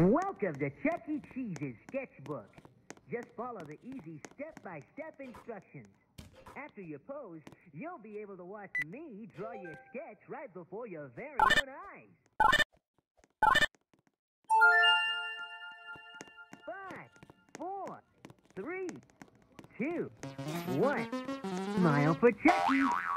Welcome to Chuck E. Cheese's sketchbook. Just follow the easy step-by-step instructions. After you pose, you'll be able to watch me draw your sketch right before your very own eyes. Five, four, three, two, one. Smile for Chucky.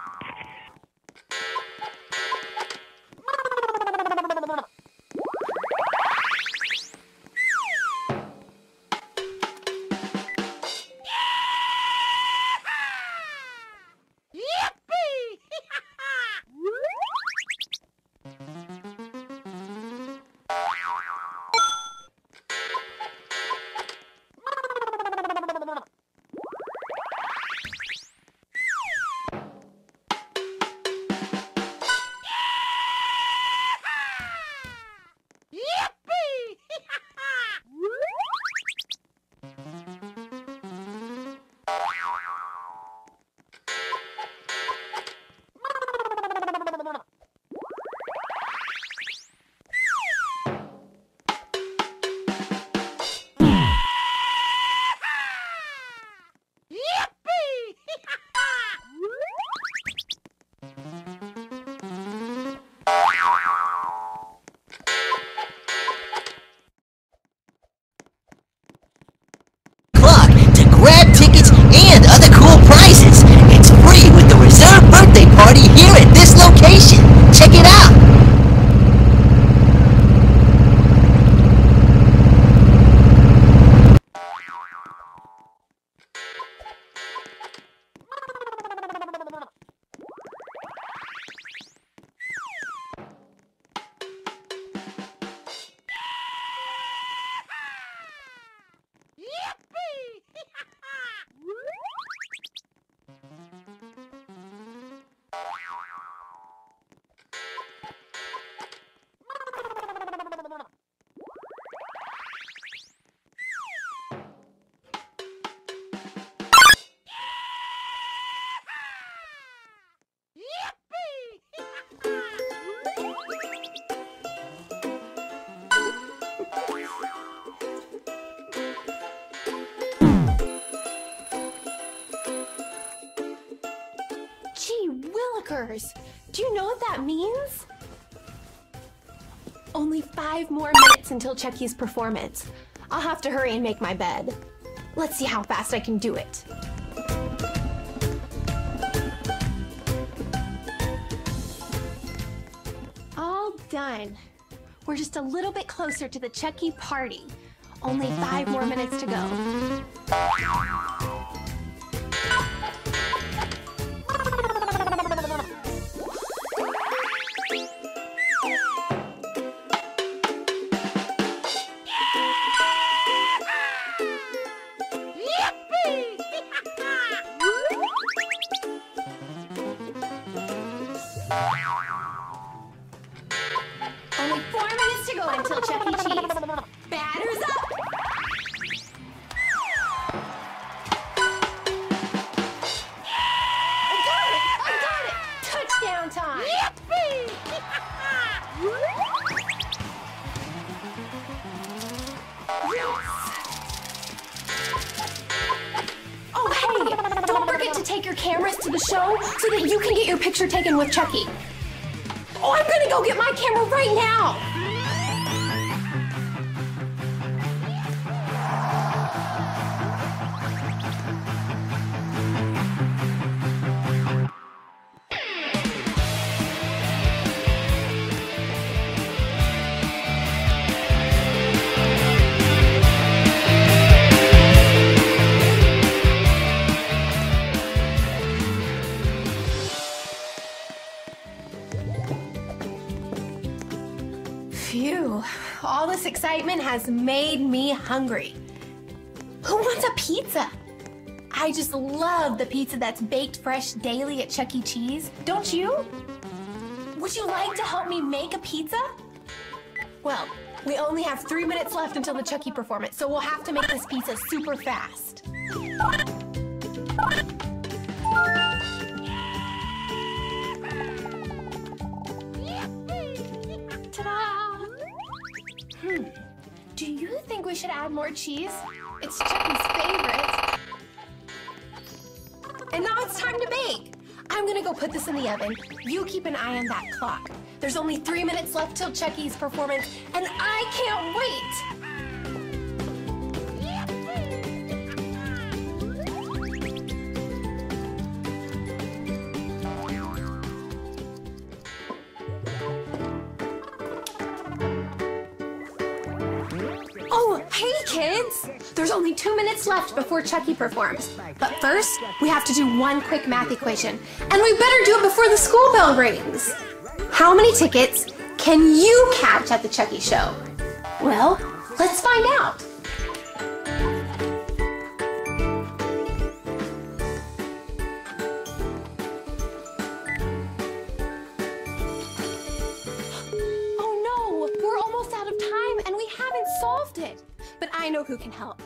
This willikers! Do you know what that means? Only five more minutes until Chuck E.'s performance. I'll have to hurry and make my bed. Let's see how fast I can do it. All done. We're just a little bit closer to the Chucky party. Only five more minutes to go. Only four minutes to go until Chuck E. Cheese. Show so that you can get your picture taken with Chucky. Oh, I'm gonna go get my camera right now! All this excitement has made me hungry. Who wants a pizza? I just love the pizza that's baked fresh daily at Chuck E. Cheese. Don't you? Would you like to help me make a pizza? Well, we only have three minutes left until the Chucky performance, so we'll have to make this pizza super fast. Hmm. Do you think we should add more cheese? It's Chuck E.'s favorite. And now it's time to bake. I'm gonna go put this in the oven. You keep an eye on that clock. There's only three minutes left till Chuck E.'s performance, and I can't wait! There's only two minutes left before Chucky performs. But first, we have to do one quick math equation. And we better do it before the school bell rings. How many tickets can you catch at the Chucky show? Well, let's find out. Oh no, we're almost out of time and we haven't solved it. But I know who can help.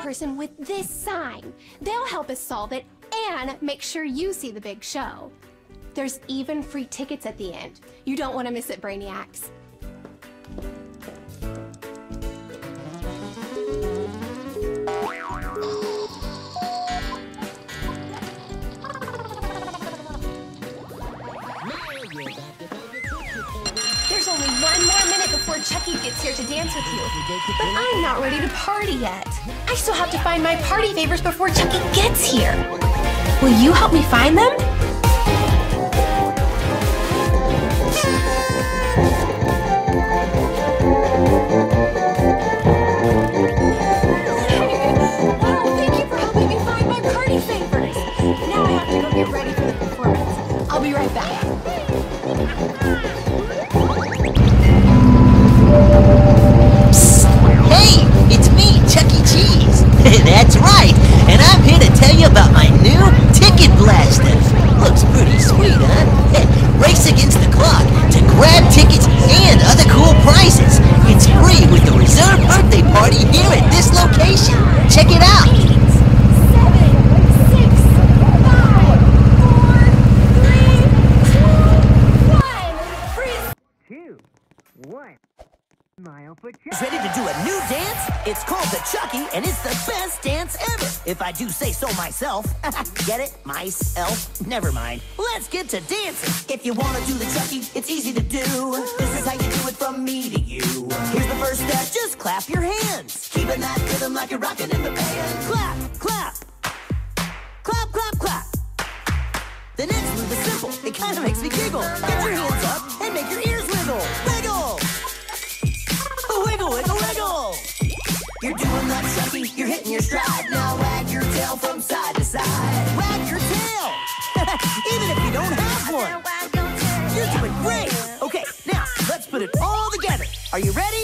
Person with this sign. They'll help us solve it and make sure you see the big show. There's even free tickets at the end. You don't want to miss it, Brainiacs. Chucky gets here to dance with you. But I'm not ready to party yet. I still have to find my party favors before Chucky gets here. Will you help me find them? Two, one. Ready to do a new dance? It's called the Chucky, and it's the best dance ever, if I do say so myself. get it? Myself? Never mind. Let's get to dancing. If you wanna do the Chucky, it's easy to do. This is how you do it from me to you. Here's the first step, just clap your hands. Keeping that rhythm like you're rocking in the band. Clap, clap. Clap, clap, clap. The next move is simple. It kind of makes me giggle. Get your hands up and make your ears wiggle. Wiggle! Wiggle, wiggle, wiggle! You're doing that Chucky, you're hitting your stride. Now wag your tail from side to side. Wag your tail! Even if you don't have one. You're doing great! Okay, now let's put it all together. Are you ready?